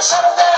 shut up. of